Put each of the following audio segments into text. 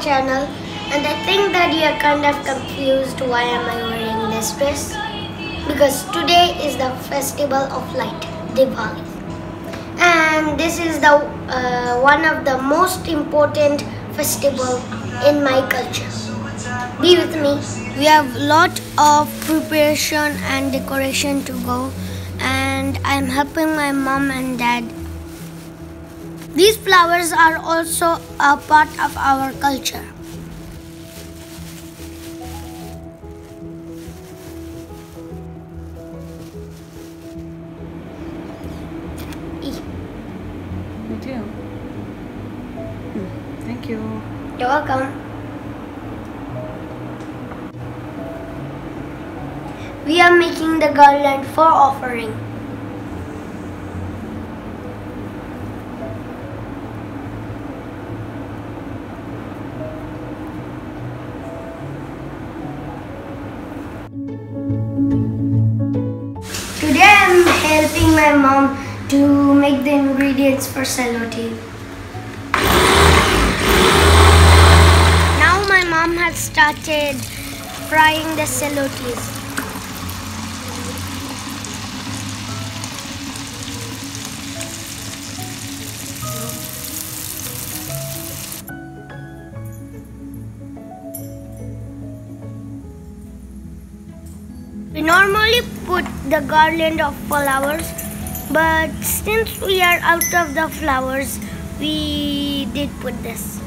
channel and I think that you are kind of confused why am I wearing this dress? Because today is the festival of light Diwali. And this is the uh, one of the most important festival in my culture. Be with me. We have lot of preparation and decoration to go and I'm helping my mom and dad these flowers are also a part of our culture. Me too. Hmm, Thank you. You're welcome. We are making the garland for offering. My mom to make the ingredients for cello. Now my mom has started frying the cello. We normally put the garland of flowers, but since we are out of the flowers, we did put this.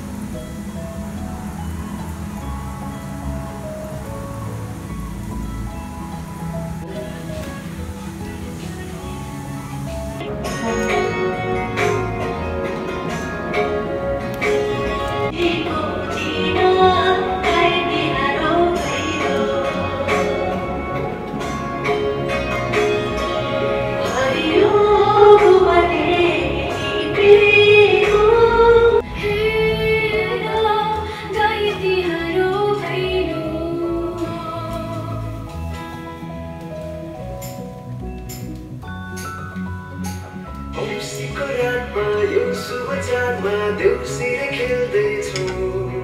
औँसीको रातमा यो शुभ चाडमा देउसीले खेल्दैछौँ।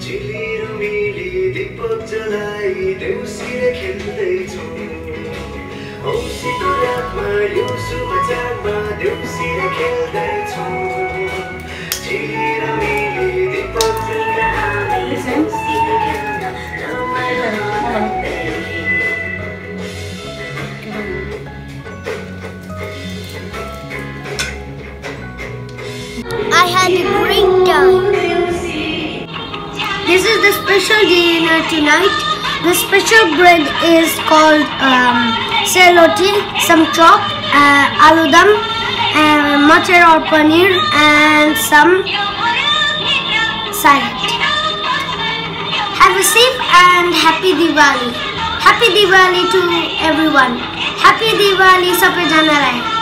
झिलिरो मिली दीपक जलाई देउसीले खेल्दैछौँ। औँसीको रातमा यो शुभ चाडमा देउसीले खेल्दैछौँ। I had a great time. This is the special dinner tonight. The special bread is called um, sel roti, some chop, uh, aloo dum, uh, matar or paneer, and some salad. Have a safe and happy Diwali. Happy Diwali to everyone. Happy Diwali, Sape Jana Rahe.